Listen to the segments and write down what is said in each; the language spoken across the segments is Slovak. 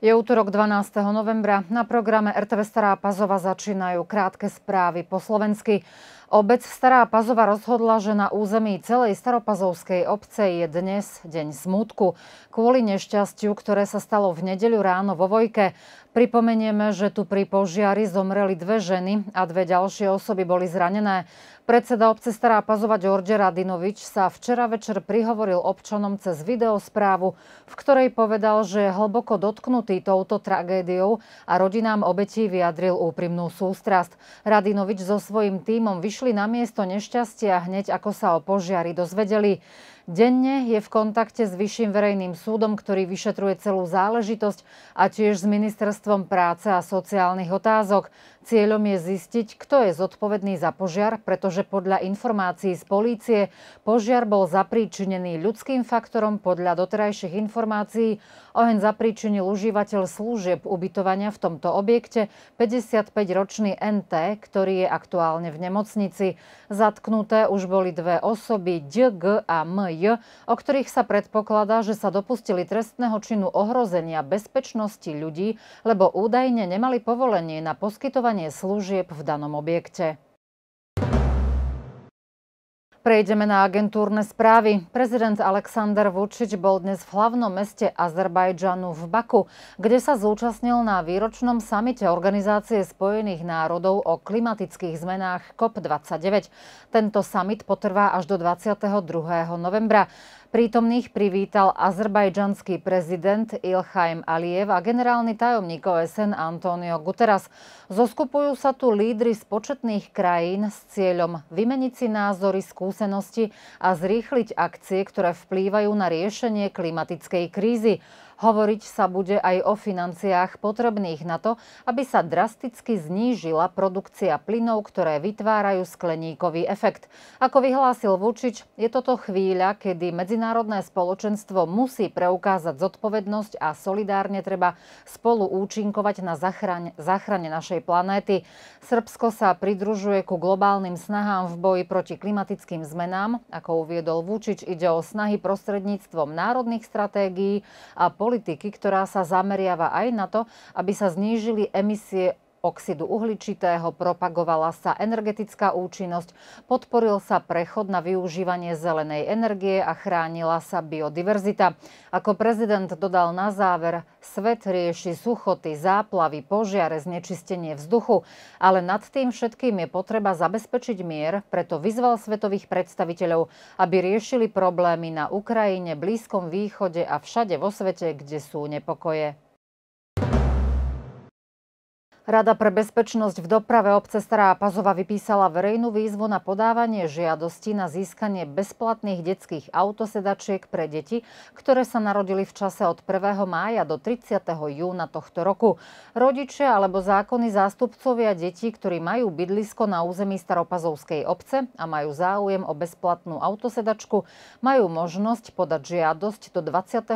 Je útorok 12. novembra. Na programe RTV Stará Pazova začínajú krátke správy po slovensky. Obec Stará Pazova rozhodla, že na území celej Staropazovskej obce je dnes deň smútku. Kvôli nešťastiu, ktoré sa stalo v nedeľu ráno vo Vojke. Pripomenieme, že tu pri požiari zomreli dve ženy a dve ďalšie osoby boli zranené. Predseda obce Stará Pazova Đorđe Radinovič sa včera večer prihovoril občanom cez videosprávu, v ktorej povedal, že je hlboko dotknutý touto tragédiou a rodinám obetí vyjadril úprimnú sústrasť. Radinovič so svojím tímom vyšli na miesto nešťastia hneď ako sa o požiari dozvedeli. Denne je v kontakte s Vyšším verejným súdom, ktorý vyšetruje celú záležitosť a tiež s Ministerstvom práce a sociálnych otázok. Cieľom je zistiť, kto je zodpovedný za požiar, pretože podľa informácií z polície požiar bol zapríčinený ľudským faktorom. Podľa doterajších informácií oheň zapríčinil užívateľ služieb ubytovania v tomto objekte, 55-ročný NT, ktorý je aktuálne v nemocnici. Zatknuté už boli dve osoby, D, G a MJ, o ktorých sa predpokladá, že sa dopustili trestného činu ohrozenia bezpečnosti ľudí, lebo údajne nemali povolenie na poskytovanie služieb v danom objekte. Prejdeme na agentúrne správy. Prezident Aleksandr Vučić bol dnes v hlavnom meste Azerbajdžanu v Baku, kde sa zúčastnil na výročnom samite Organizácie spojených národov o klimatických zmenách COP29. Tento summit potrvá až do 22. novembra. Prítomných privítal azerbajdžanský prezident Ilhaim Aliev a generálny tajomník OSN Antonio Guterres. Zoskupujú sa tu lídry z početných krajín s cieľom vymeniť si názory, skúsenosti a zrýchliť akcie, ktoré vplývajú na riešenie klimatickej krízy. Hovoriť sa bude aj o financiách potrebných na to, aby sa drasticky znížila produkcia plynov, ktoré vytvárajú skleníkový efekt. Ako vyhlásil Vučič, je toto chvíľa, kedy medzinárodné spoločenstvo musí preukázať zodpovednosť a solidárne treba spolu účinkovať na zachrane, zachrane našej planéty. Srbsko sa pridružuje ku globálnym snahám v boji proti klimatickým zmenám. Ako uviedol Vučič, ide o snahy prostredníctvom národných stratégií a politiky, ktorá sa zameriava aj na to, aby sa znížili emisie oxidu uhličitého, propagovala sa energetická účinnosť, podporil sa prechod na využívanie zelenej energie a chránila sa biodiverzita. Ako prezident dodal na záver, svet rieši suchoty, záplavy, požiare, znečistenie vzduchu, ale nad tým všetkým je potreba zabezpečiť mier, preto vyzval svetových predstaviteľov, aby riešili problémy na Ukrajine, Blízkom východe a všade vo svete, kde sú nepokoje. Rada pre bezpečnosť v doprave obce Stará Pazova vypísala verejnú výzvu na podávanie žiadosti na získanie bezplatných detských autosedačiek pre deti, ktoré sa narodili v čase od 1. mája do 30. júna tohto roku. Rodičia alebo zákony zástupcovia detí, ktorí majú bydlisko na území Staropazovskej obce a majú záujem o bezplatnú autosedačku, majú možnosť podať žiadosť do 22.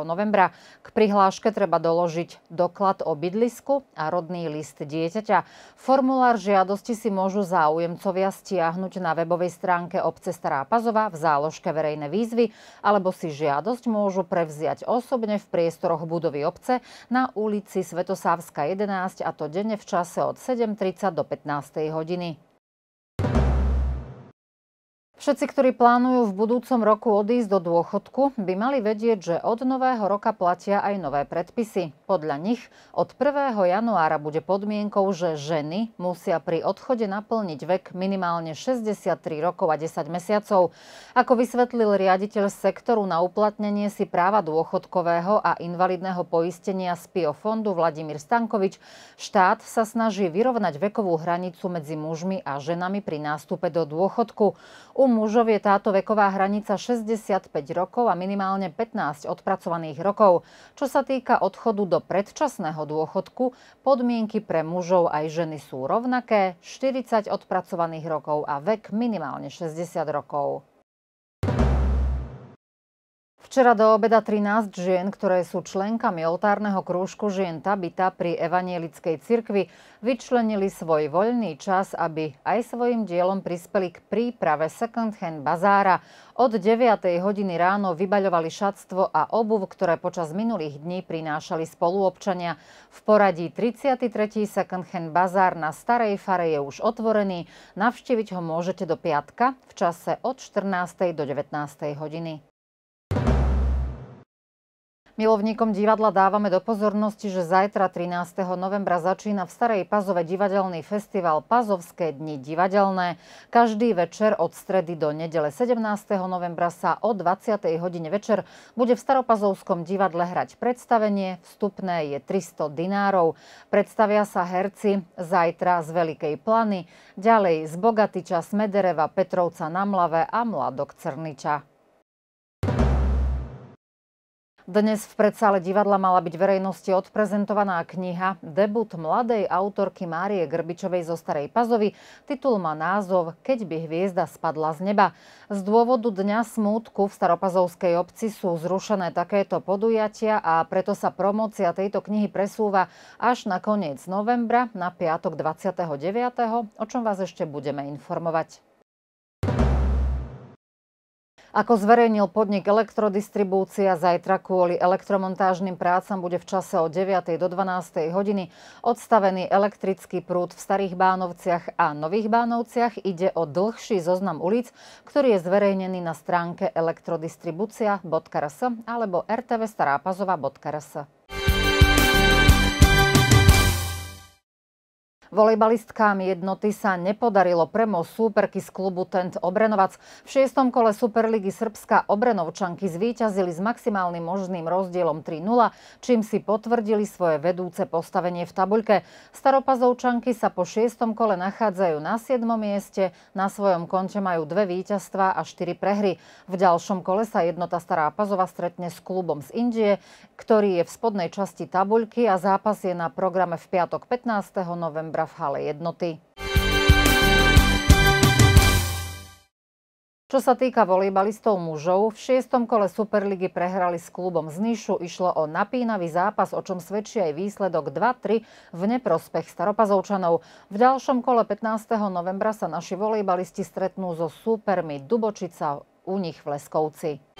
novembra. K prihláške treba doložiť doklad o bydlisku a rodný list dieťaťa. Formulár žiadosti si môžu záujemcovia stiahnuť na webovej stránke obce Stará Pazova v záložke verejné výzvy, alebo si žiadosť môžu prevziať osobne v priestoroch budovy obce na ulici Svetosávska 11 a to denne v čase od 7.30 do 15. hodiny. Všetci, ktorí plánujú v budúcom roku odísť do dôchodku, by mali vedieť, že od nového roka platia aj nové predpisy. Podľa nich od 1. januára bude podmienkou, že ženy musia pri odchode naplniť vek minimálne 63 rokov a 10 mesiacov. Ako vysvetlil riaditeľ sektoru na uplatnenie si práva dôchodkového a invalidného poistenia z PIO fondu Vladimír Stankovič, štát sa snaží vyrovnať vekovú hranicu medzi mužmi a ženami pri nástupe do dôchodku. U mužov je táto veková hranica 65 rokov a minimálne 15 odpracovaných rokov. Čo sa týka odchodu do predčasného dôchodku, podmienky pre mužov aj ženy sú rovnaké, 40 odpracovaných rokov a vek minimálne 60 rokov. Včera do obeda 13 žien, ktoré sú členkami oltárneho krúžku žien Tabita pri Evanielickej cirkvi, vyčlenili svoj voľný čas, aby aj svojim dielom prispeli k príprave second hand bazára. Od 9. hodiny ráno vybaľovali šatstvo a obuv, ktoré počas minulých dní prinášali spoluobčania. V poradí 33. second hand bazár na Starej fare je už otvorený. Navštíviť ho môžete do piatka v čase od 14. do 19. hodiny. Milovníkom divadla dávame do pozornosti, že zajtra 13. novembra začína v Starej Pazove divadelný festival Pazovské dni divadelné. Každý večer od stredy do nedele 17. novembra sa o 20. hodine večer bude v Staropazovskom divadle hrať predstavenie. Vstupné je 300 dinárov. Predstavia sa herci zajtra z Veľkej Plany, ďalej z Bogatiča, Smedereva, Petrovca na Mlave a Mladok Crniča. Dnes v predsále divadla mala byť verejnosti odprezentovaná kniha Debut mladej autorky Márie Grbičovej zo Starej Pazovy. Titul má názov Keď by hviezda spadla z neba. Z dôvodu Dňa smútku v Staropazovskej obci sú zrušené takéto podujatia a preto sa promócia tejto knihy presúva až na koniec novembra na piatok 29. o čom vás ešte budeme informovať. Ako zverejnil podnik Elektrodistribúcia, zajtra kvôli elektromontážnym prácam bude v čase od 9. do 12. hodiny odstavený elektrický prúd v Starých Bánovciach a Nových Bánovciach. Ide o dlhší zoznam ulic, ktorý je zverejnený na stránke elektrodistribúcia.rs alebo rtvstarápazova.rs. Volejbalistkám jednoty sa nepodarilo premôcť súperky z klubu Tent Obrenovac. V šiestom kole Superligy Srbska Obrenovčanky zvíťazili s maximálnym možným rozdielom 3-0, čím si potvrdili svoje vedúce postavenie v tabuľke. Staropazovčanky sa po šiestom kole nachádzajú na 7. mieste, na svojom konte majú dve víťazstva a štyri prehry. V ďalšom kole sa jednota Stará Pazova stretne s klubom z Indie, ktorý je v spodnej časti tabuľky a zápas je na programe v piatok 15. novembra novembra v hale jednoty. Čo sa týka volejbalistov mužov, v šiestom kole Superligy prehrali s klubom z Nišu. Išlo o napínavý zápas, o čom svedčí aj výsledok 2-3 v neprospech Staropazovčanov. V ďalšom kole 15. novembra sa naši volejbalisti stretnú so súpermi Dubočica u nich v Leskovci.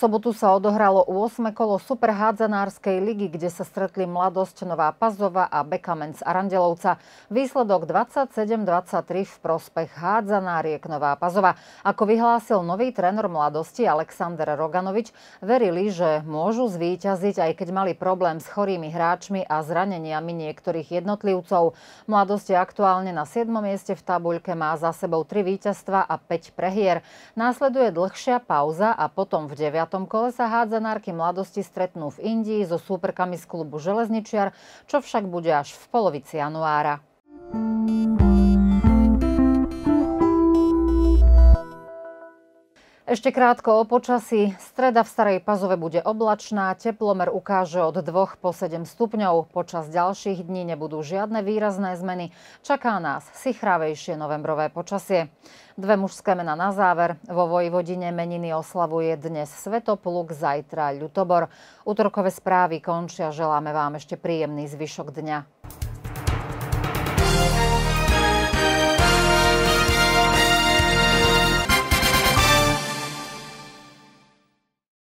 Sobotu sa odohralo 8. kolo superhádzanárskej ligy, kde sa stretli Mladosť Nová Pazova a Bekamenc Arandelovca. Výsledok 27-23 v prospech hádzanáriek Nová Pazova. Ako vyhlásil nový trénor Mladosti Alexander Roganovič, verili, že môžu zvíťaziť, aj keď mali problém s chorými hráčmi a zraneniami niektorých jednotlivcov. Mladosť je aktuálne na 7. mieste v tabuľke, má za sebou 3 víťazstva a 5 prehier. Následuje dlhšia pauza a potom v 9 piatom kole sa hádzanárky mladosti stretnú v Indii so súperkami z klubu Železničiar, čo však bude až v polovici januára. Ešte krátko o počasí. Streda v Starej Pazove bude oblačná, teplomer ukáže od 2 po 7 stupňov. Počas ďalších dní nebudú žiadne výrazné zmeny. Čaká nás sichravejšie novembrové počasie. Dve mužské mena na záver. Vo Vojvodine meniny oslavuje dnes Svetopluk, zajtra Ľutobor. Útorkové správy končia. Želáme vám ešte príjemný zvyšok dňa.